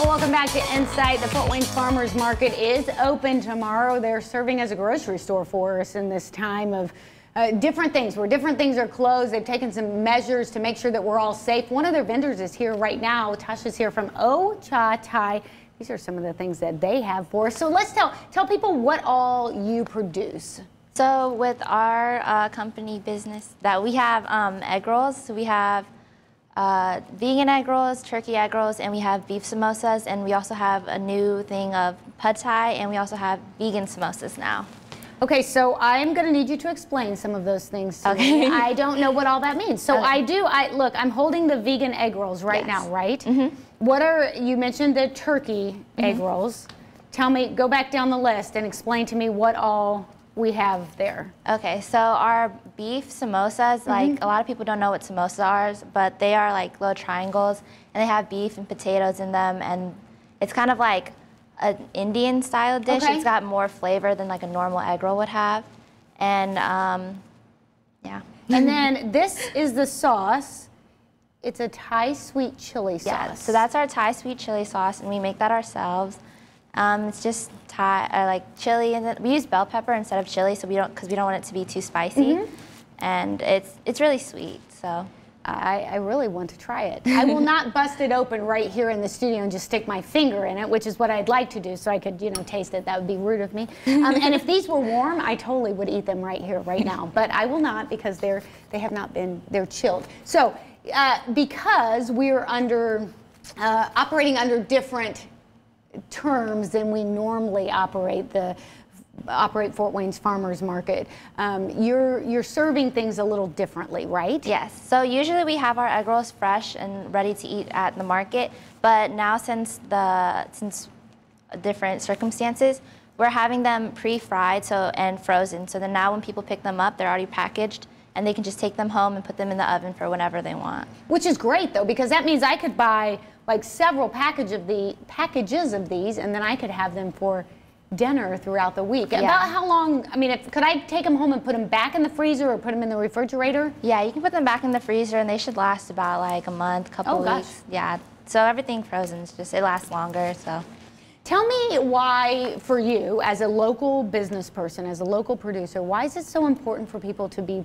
Well, welcome back to Insight. The Fort Wayne Farmers Market is open tomorrow. They're serving as a grocery store for us in this time of uh, different things where different things are closed. They've taken some measures to make sure that we're all safe. One of their vendors is here right now. Tasha's here from Oh Cha Thai. These are some of the things that they have for us. So let's tell tell people what all you produce. So with our uh, company business that we have um, egg rolls, we have uh, vegan egg rolls, turkey egg rolls, and we have beef samosas, and we also have a new thing of pad thai, and we also have vegan samosas now. Okay, so I'm going to need you to explain some of those things to Okay. me. I don't know what all that means. So Okay. I do. I look. I'm holding the vegan egg rolls right Yes. now, right? Mm-hmm. What are you mentioned the turkey egg Mm-hmm. rolls? Tell me. Go back down the list and explain to me what all we have there. Okay, so our beef samosas, like a lot of people don't know what samosas are, but they are like little triangles, and they have beef and potatoes in them, and it's kind of like an Indian style dish. Okay. It's got more flavor than like a normal egg roll would have, and um, yeah. And then this is the sauce. It's a Thai sweet chili sauce. Yeah, so that's our Thai sweet chili sauce, and we make that ourselves. Um, it's just Thai, uh, like chili, and we use bell pepper instead of chili, so we don't, because we don't want it to be too spicy, Mm-hmm. and it's it's really sweet. So I, I really want to try it. I will not bust it open right here in the studio and just stick my finger in it, which is what I'd like to do, so I could, you know, taste it. That would be rude of me. Um, and if these were warm, I totally would eat them right here, right now. But I will not because they're they have not been they're chilled. So uh, because we're under uh, operating under different terms than we normally operate the operate Fort Wayne's Farmers Market. Um, you're you're serving things a little differently, right? yes, so usually we have our egg rolls fresh and ready to eat at the market, but now since the since different circumstances, we're having them pre-fried so and frozen. So then now when people pick them up, they're already packaged. And they can just take them home and put them in the oven for whenever they want. Which is great though, because that means I could buy like several package of the packages of these, and then I could have them for dinner throughout the week. Yeah. About how long? I mean, if, could I take them home and put them back in the freezer or put them in the refrigerator? Yeah, you can put them back in the freezer and they should last about like a month, couple Oh, gosh. weeks. Yeah. So everything frozen just it lasts longer. So Tell me why, for you as a local business person, as a local producer, why is it so important for people to be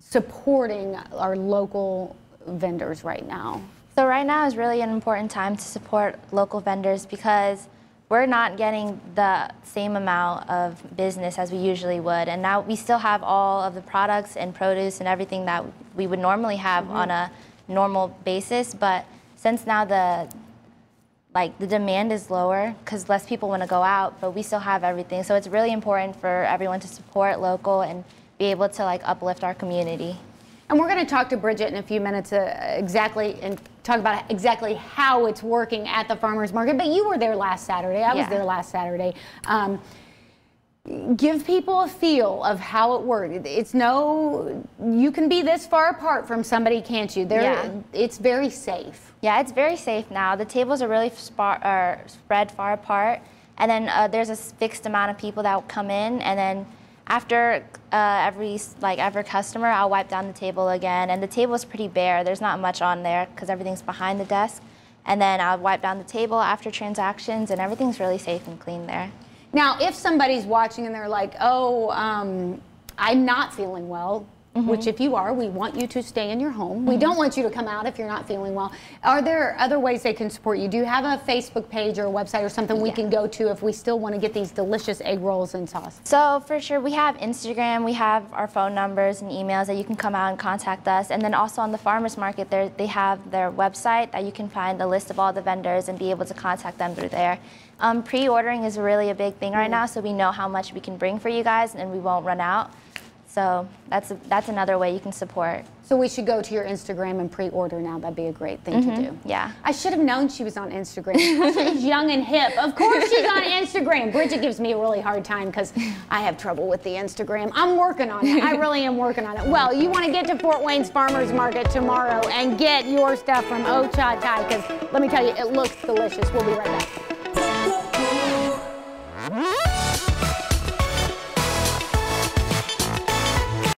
supporting our local vendors right now? So right now is really an important time to support local vendors because we're not getting the same amount of business as we usually would. And now we still have all of the products and produce and everything that we would normally have mm-hmm. on a normal basis, but since now the like the demand is lower because less people want to go out, but we still have everything. So it's really important for everyone to support local and be able to like uplift our community. And we're going to talk to Bridget in a few minutes uh, exactly and talk about exactly how it's working at the farmers market. But you were there last Saturday. I was there last Saturday. Um, give people a feel of how it works. It's no, you can be this far apart from somebody, can't you? There, Yeah. it's very safe. Yeah, it's very safe now. The tables are really spar- are spread far apart, and then uh, there's a fixed amount of people that will come in, and then after uh, every like every customer, I'll wipe down the table again, and the table is pretty bare. There's not much on there because everything's behind the desk, and then I'll wipe down the table after transactions, and everything's really safe and clean there. Now, if somebody's watching and they're like, oh, um, I'm not feeling well, which mm-hmm. if you are, we want you to stay in your home. We mm-hmm. don't want you to come out if you're not feeling well. Are there other ways they can support you? Do you have a Facebook page or a website or something we can go to if we still want to get these delicious egg rolls and sauce? So for sure, we have Instagram, we have our phone numbers and emails that you can come out and contact us. And then also on the farmers market, they have their website that you can find the list of all the vendors and be able to contact them through there. Um, pre-ordering is really a big thing right mm. now, so we know how much we can bring for you guys and we won't run out. So that's that's another way you can support. So we should go to your Instagram and pre-order now. That'd be a great thing to do. Mm-hmm. Yeah. I should have known she was on Instagram. she's young and hip. Of course she's on Instagram. Bridget gives me a really hard time because I have trouble with the Instagram. I'm working on it. I really am working on it. Well, you want to get to Fort Wayne's Farmers Market tomorrow and get your stuff from O Cha Thai because let me tell you, it looks delicious. We'll be right back.